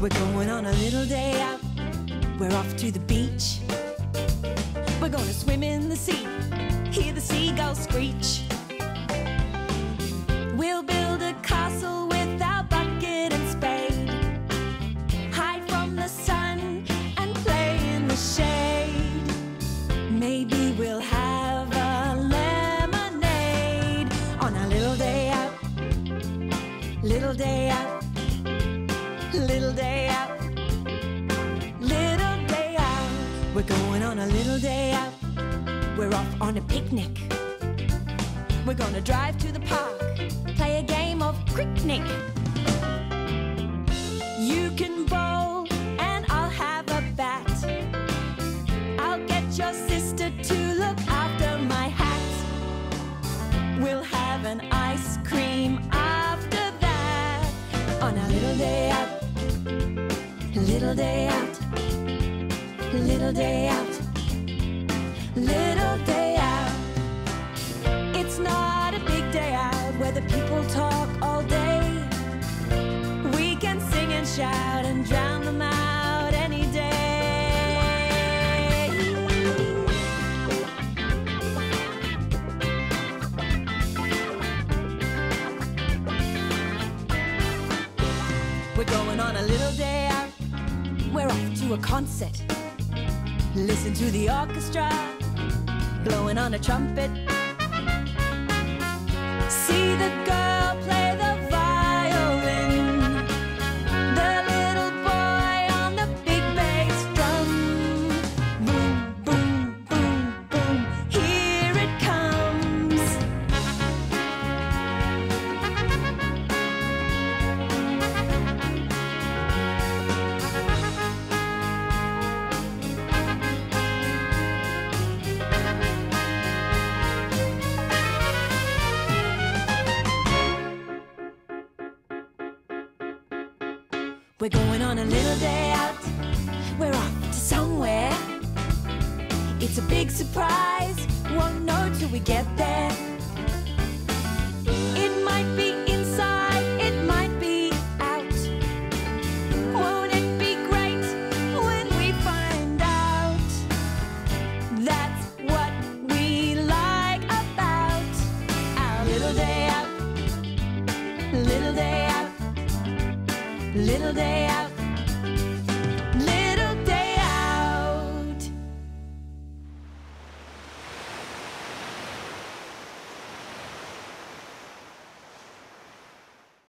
We're going on a little day out. We're off to the beach. We're gonna swim in the sea, hear the seagulls screech. We'll build a castle with our bucket and spade. Hide from the sun and play in the shade. Maybe we'll have a lemonade on our little day out. Little day out. Little day out. Little day out. We're going on a little day out. We're off on a picnic. We're gonna drive to the park, play a game of Cricknick. You can bowl and I'll have a bat. I'll get your sister to look after my hat. We'll have an ice cream after that on our little day out. Little day out. Little day out. Little day out. It's not a big day out where the people talk all day. We can sing and shout and drown We're going on a little day out. We're off to a concert. Listen to the orchestra blowing on a trumpet. See the girl We're going on a little day out. We're off to somewhere. It's a big surprise. Won't know till we get there. It might be inside, it might be out. Won't it be great when we find out? That's what we like about our little day out. Little Little day out.